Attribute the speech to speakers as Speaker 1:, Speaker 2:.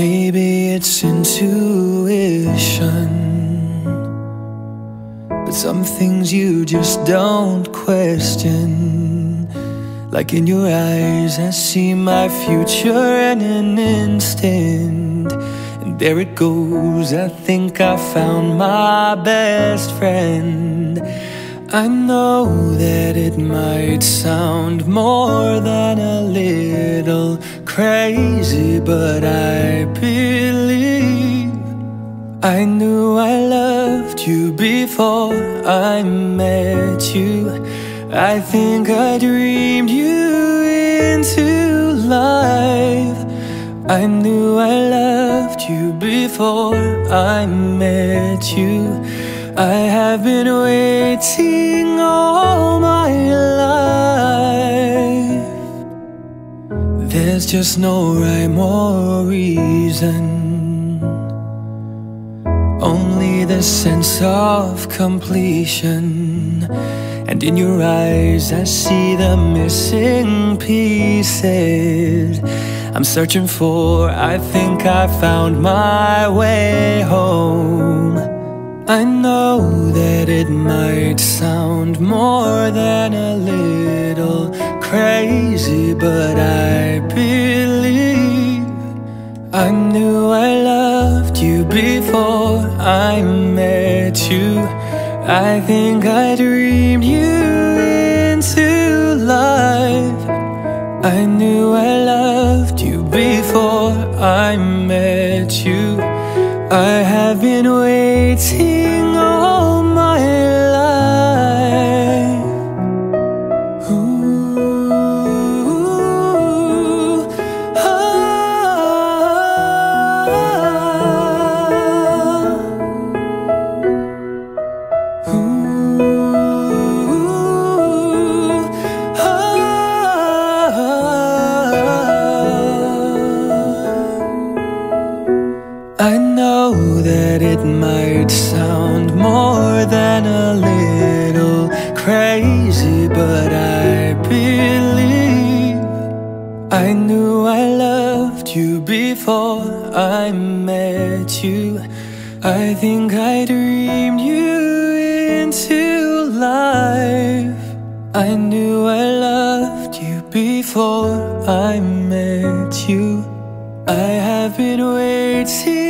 Speaker 1: it's intuition. But some things you just don't question. Like in your eyes, I see my future in an instant. And there it goes, I think I found my best friend. I know that it might sound more than a little crazy, but I believe I knew I loved you before I met you. I think I dreamed you into life. I knew I loved you before I met you. I have been waiting all my There's just no rhyme or reason, only the sense of completion. And in your eyes, I see the missing pieces. I'm searching for, I think I found my way home. I know that it might sound more than a little crazy, but I I knew I loved you before I met you. I think I dreamed you into life. I knew I loved you before I met you. I have been waiting all my life. Ooh, I know that it might sound more than a little crazy, but I believe I knew I loved you before I met you. I think I dreamed you into life. I knew I loved you before I met you. I have been waiting